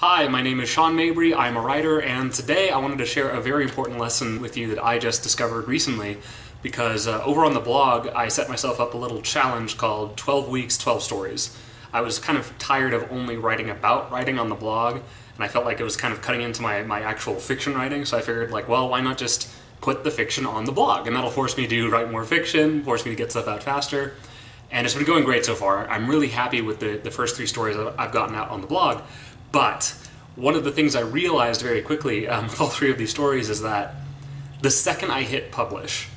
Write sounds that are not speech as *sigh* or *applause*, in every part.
Hi, my name is Sean Mabry. I'm a writer, and today I wanted to share a very important lesson with you that I just discovered recently. Because uh, over on the blog, I set myself up a little challenge called 12 Weeks, 12 Stories. I was kind of tired of only writing about writing on the blog, and I felt like it was kind of cutting into my, my actual fiction writing, so I figured, like, well, why not just put the fiction on the blog? And that'll force me to write more fiction, force me to get stuff out faster. And it's been going great so far. I'm really happy with the, the first three stories I've gotten out on the blog. But one of the things I realized very quickly um, with *laughs* all three of these stories is that the second I hit publish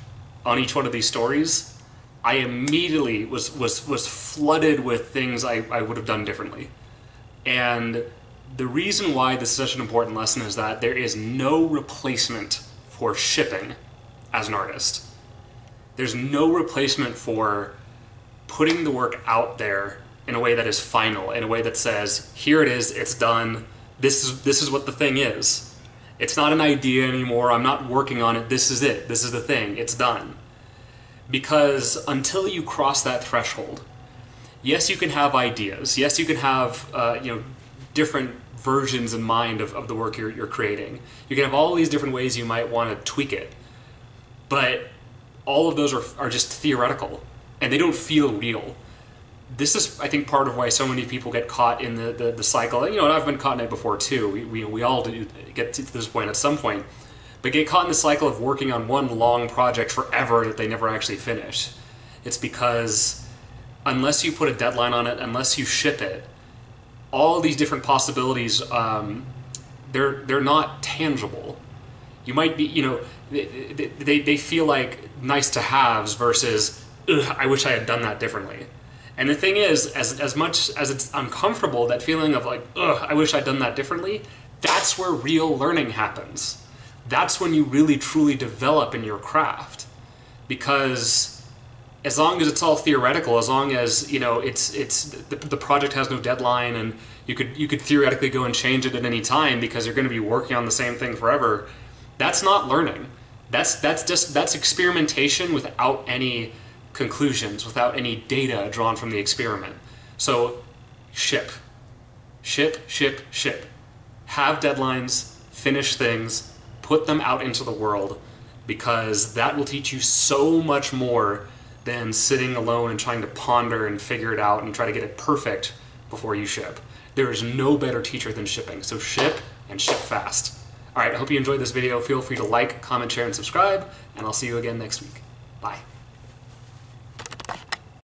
on each one of these stories, I immediately was was was flooded with things I, I would have done differently. And the reason why this is such an important lesson is that there is no replacement for shipping as an artist. There's no replacement for putting the work out there in a way that is final, in a way that says, here it is, it's done, this is, this is what the thing is. It's not an idea anymore, I'm not working on it, this is it, this is the thing, it's done. Because until you cross that threshold, yes, you can have ideas, yes, you can have, uh, you know, different versions in mind of, of the work you're, you're creating. You can have all these different ways you might want to tweak it. But all of those are, are just theoretical and they don't feel real this is, I think, part of why so many people get caught in the, the, the cycle. You know, and I've been caught in it before too. We, we, we all do get to this point at some point, but get caught in the cycle of working on one long project forever that they never actually finish. It's because unless you put a deadline on it, unless you ship it, all these different possibilities, um, they're they're not tangible. You might be, you know, they, they, they feel like nice to haves versus, I wish I had done that differently. And the thing is, as, as much as it's uncomfortable, that feeling of like, ugh, I wish I'd done that differently, that's where real learning happens. That's when you really truly develop in your craft. Because as long as it's all theoretical, as long as, you know, it's it's the, the project has no deadline and you could you could theoretically go and change it at any time because you're going to be working on the same thing forever, that's not learning. That's that's just that's experimentation without any conclusions without any data drawn from the experiment. So, ship. Ship, ship, ship. Have deadlines, finish things, put them out into the world, because that will teach you so much more than sitting alone and trying to ponder and figure it out and try to get it perfect before you ship. There is no better teacher than shipping, so ship and ship fast. Alright, I hope you enjoyed this video. Feel free to like, comment, share, and subscribe, and I'll see you again next week. Bye.